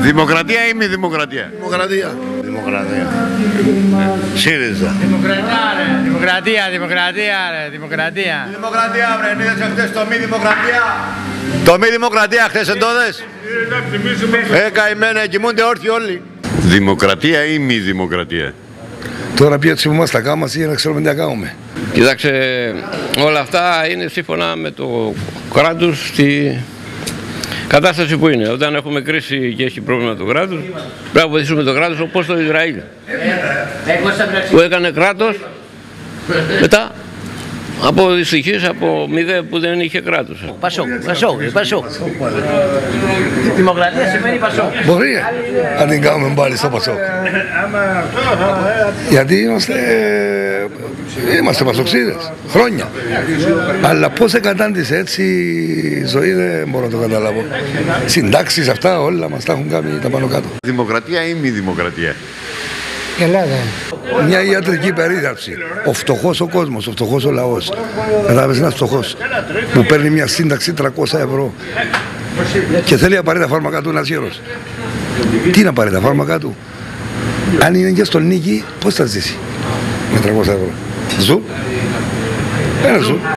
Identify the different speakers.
Speaker 1: Δημοκρατία ή μη δημοκρατία;
Speaker 2: Δημοκρατία.
Speaker 1: Δημοκρατία. ΣΥΡΙΖΑ.
Speaker 3: Δημοκρατία, ρε. Δημοκρατία, δημοκρατία, ρε. Δημοκρατία.
Speaker 4: Δημοκρατία, βρε, είδες χθες το μη δημοκρατία. Το μη δημοκρατία χθες εντόδες. Ε, καημένε, κοιμούνται όρθιοι όλοι.
Speaker 1: Δημοκρατία ή μη δημοκρατία;
Speaker 2: Τώρα πια έτσι που μας τα κάνουμε για να ξέρουμε τι να κάνουμε.
Speaker 5: Κοιτάξτε, όλα αυτά είναι σύμφωνα με το κράτος στη κατάσταση που είναι. Όταν έχουμε κρίση και έχει πρόβλημα το κράτος, πρέπει να βοηθήσουμε το κράτος όπως το Ισραήλ. Που έκανε κράτος, μετά από δυστυχίες, από μηδέ που δεν είχε κράτος.
Speaker 3: Πασό, πασό, πασό. Δημοκρατία σημαίνει πασό.
Speaker 2: Μπορεί να την κάνουμε πάλι στο Πασόκ. Γιατί είμαστε, είμαστε πασοξίδες, χρόνια. Αλλά πώς εκατάντησε έτσι η ζωή δεν μπορώ να το καταλάβω. Συντάξεις αυτά όλα μας τα έχουν κάνει τα πάνω κάτω.
Speaker 1: Δημοκρατία ή μη δημοκρατία;
Speaker 2: Μια ιατρική περίθαλψη. Ο φτωχός ο κόσμος, ο φτωχός ο λαός. Κατάλαβες ένας φτωχός που παίρνει μια σύνταξη 300 ευρώ και θέλει να πάρει τα φάρμακα του ένα γέρο. Τι να πάρει τα φάρμακα του; Αν είναι και στον νίκη, πώς θα ζήσει με 300 ευρώ; Azul? Era azul.